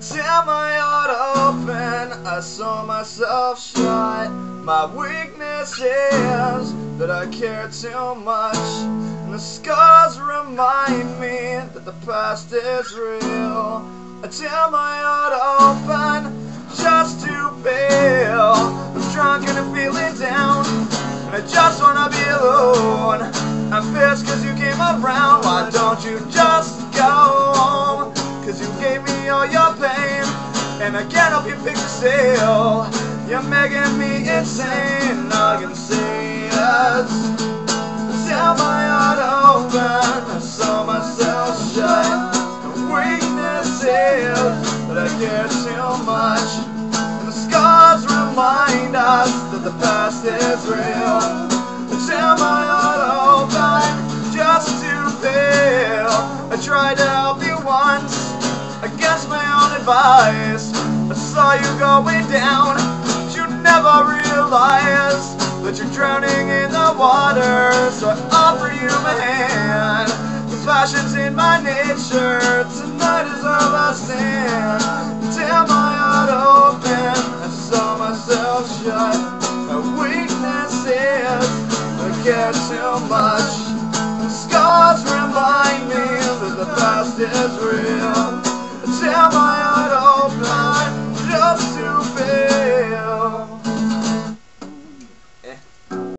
tear my heart open, I saw myself shut. My weakness is that I care too much. And the scars remind me that the past is real. I tear my heart open just to feel. I'm drunk and I'm feeling down. And I just wanna be alone. I'm pissed cause you came around. Why don't you just go And I can't help you pick the sale. You're making me insane. I can see us. Tear my heart open. I saw myself shut. The weakness is that I care too much. And the scars remind us that the past is real. Tear my heart open just to feel. I tried to help you once against my own advice. Going down, you never realize that you're drowning in the water. So I offer you my hand. The passion's in my nature. Tonight is all I stand. Tear my heart open. I saw myself shut. My weakness is I care too much. The scars remind me that the past is real.